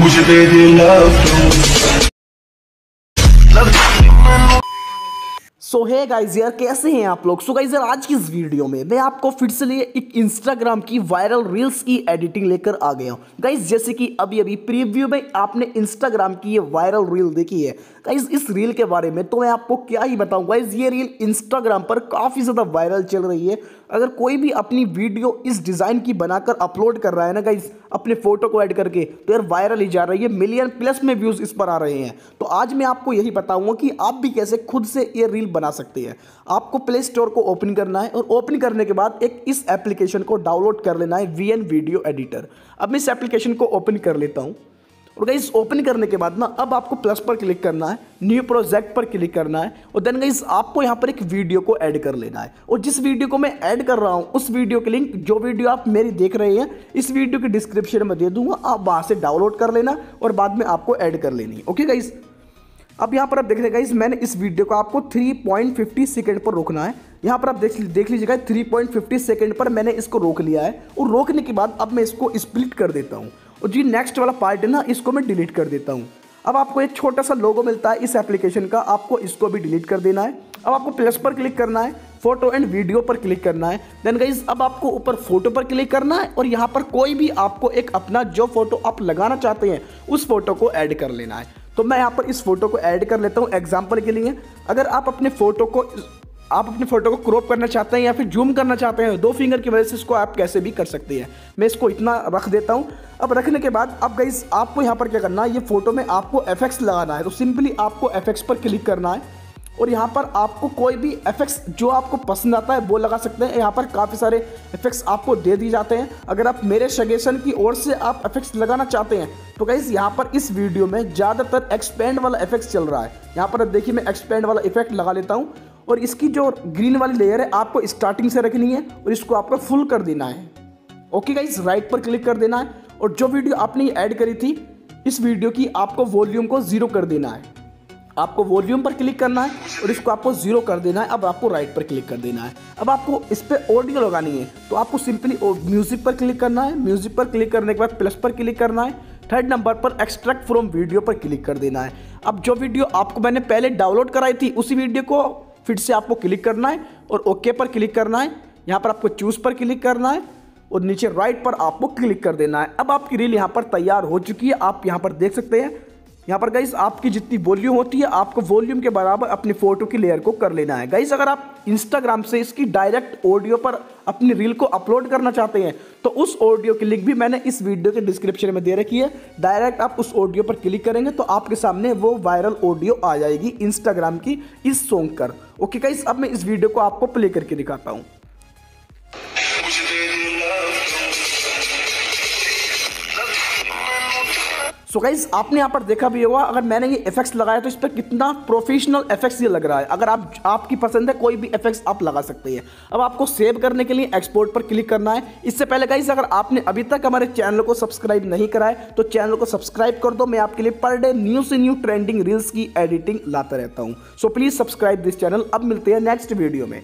मुझे दे दे love so है guys यार, कैसे हैं आप लोग? सो यार, आज की इस वीडियो में मैं आपको फिर से लिए एक इंस्टाग्राम की वायरल रील्स की एडिटिंग लेकर आ गया हूँ। गाइज़ जैसे कि अभी अभी प्रीव्यू में आपने इंस्टाग्राम की ये वायरल रील देखी है। गाइज़ इस रील के बारे में तो मैं आपको क्या ही बताऊँ। गाइज़ ये रील इंस्टाग्राम पर काफ़ी ज़्यादा वायरल चल रही है। अगर कोई भी अपनी वीडियो इस डिज़ाइन की बनाकर अपलोड कर रहा है ना गाइज़ अपने फ़ोटो को ऐड करके तो यार वायरल ही जा रही है। मिलियन प्लस में व्यूज़ इस पर आ रहे हैं। तो आज मैं आपको यही बताऊँगा कि आप भी कैसे खुद से ये रील बना सकते हैं। आपको प्ले स्टोर को ओपन करना है और ओपन करने के बाद एक इस एप्लीकेशन को डाउनलोड कर लेना है वी एन वीडियो एडिटर अब मैं इस एप्लीकेशन को ओपन कर लेता हूँ। और गाइज़ ओपन करने के बाद ना, अब आपको प्लस पर क्लिक करना है न्यू प्रोजेक्ट पर क्लिक करना है और देन गाइज़ आपको यहाँ पर एक वीडियो को ऐड कर लेना है। और जिस वीडियो को मैं ऐड कर रहा हूँ, उस वीडियो के लिंक जो वीडियो आप मेरी देख रहे हैं, इस वीडियो के डिस्क्रिप्शन में दे दूँगा। आप वहाँ से डाउनलोड कर लेना और बाद में आपको ऐड कर लेनी ओके गाइज़ अब यहाँ पर आप देख रहे इस मैंने इस वीडियो को आपको 3.50 सेकंड पर रोकना है। यहाँ पर आप देख देख लीजिएगा 3.50 सेकंड पर मैंने इसको रोक लिया है। और रोकने के बाद अब मैं इसको स्प्लिट कर देता हूँ। और जी नेक्स्ट वाला पार्ट है ना, इसको मैं डिलीट कर देता हूँ। अब आपको एक छोटा सा लोगो मिलता है, इस एप्लीकेशन का, आपको इसको भी डिलीट कर देना है। अब आपको प्लस पर क्लिक करना है फ़ोटो एंड वीडियो पर क्लिक करना है। देन गाइज़ अब आपको ऊपर फ़ोटो पर क्लिक करना है और यहाँ पर कोई भी आपको एक अपना जो फ़ोटो आप लगाना चाहते हैं, उस फ़ोटो को ऐड कर लेना है। तो मैं यहाँ पर इस फ़ोटो को ऐड कर लेता हूँ एग्ज़ाम्पल के लिए। अगर आप अपने फ़ोटो को, आप अपने फ़ोटो को क्रॉप करना चाहते हैं या फिर जूम करना चाहते हैं, दो फिंगर की वजह से इसको आप कैसे भी कर सकते हैं। मैं इसको इतना रख देता हूँ। अब रखने के बाद, अब गाइज़ आपको यहाँ पर क्या करना है, ये फ़ोटो में आपको एफ़ लगाना है। तो सिंपली आपको एफ़ पर क्लिक करना है। और यहाँ पर आपको कोई भी एफेक्ट्स जो आपको पसंद आता है, वो लगा सकते हैं। यहाँ पर काफ़ी सारे इफेक्ट्स आपको दे दिए जाते हैं। अगर आप मेरे सजेशन की ओर से आप इफेक्ट्स लगाना चाहते हैं तो गाइज़ यहाँ पर इस वीडियो में ज़्यादातर एक्सपेंड वाला इफ़ेक्ट चल रहा है। यहाँ पर देखिए मैं एक्सपेंड वाला इफ़ेक्ट लगा लेता हूँ और इसकी जो ग्रीन वाली लेयर है, आपको स्टार्टिंग से रखनी है और इसको आपको फुल कर देना है। ओके गाइज़ राइट पर क्लिक कर देना है और जो वीडियो आपने ऐड करी थी, इस वीडियो की आपको वॉल्यूम को ज़ीरो कर देना है। आपको वॉल्यूम पर क्लिक करना है और इसको आपको ज़ीरो कर देना है। अब आपको राइट पर क्लिक कर देना है। अब आपको इस पर ऑडियो लगानी है तो आपको सिंपली म्यूज़िक पर क्लिक करना है। म्यूज़िक पर क्लिक करने के बाद प्लस पर क्लिक करना है। थर्ड नंबर पर एक्सट्रैक्ट फ्रॉम वीडियो पर क्लिक कर देना है। अब जो वीडियो आपको मैंने पहले डाउनलोड कराई थी, उसी वीडियो को फिर से आपको क्लिक करना है और ओके पर क्लिक करना है। यहाँ पर आपको चूज़ पर क्लिक करना है और नीचे राइट पर आपको क्लिक कर देना है। अब आपकी रील यहाँ पर तैयार हो चुकी है। आप यहाँ पर देख सकते हैं यहाँ पर गाइज़ आपकी जितनी वॉल्यूम होती है, आपको वॉल्यूम के बराबर अपनी फ़ोटो की लेयर को कर लेना है। गाइज़ अगर आप इंस्टाग्राम से इसकी डायरेक्ट ऑडियो पर अपनी रील को अपलोड करना चाहते हैं तो उस ऑडियो की लिंक भी मैंने इस वीडियो के डिस्क्रिप्शन में दे रखी है। डायरेक्ट आप उस ऑडियो पर क्लिक करेंगे तो आपके सामने वो वायरल ऑडियो आ जाएगी इंस्टाग्राम की इस सॉन्ग कर ओके गाइज़ अब मैं इस वीडियो को आपको प्ले करके दिखाता हूँ। सो so गाइज़ आपने यहाँ पर देखा भी होगा, अगर मैंने ये इफेक्ट्स लगाया तो इस पर कितना प्रोफेशनल इफेक्ट्स ये लग रहा है। अगर आप, आपकी पसंद है, कोई भी इफेक्ट्स आप लगा सकते हैं। अब आपको सेव करने के लिए एक्सपोर्ट पर क्लिक करना है। इससे पहले गाइज़ अगर आपने अभी तक हमारे चैनल को सब्सक्राइब नहीं करा है तो चैनल को सब्सक्राइब कर दो। मैं आपके लिए पर डे न्यू से न्यू ट्रेंडिंग रील्स की एडिटिंग लाता रहता हूँ। So please subscribe this channel अब मिलते हैं नेक्स्ट वीडियो में।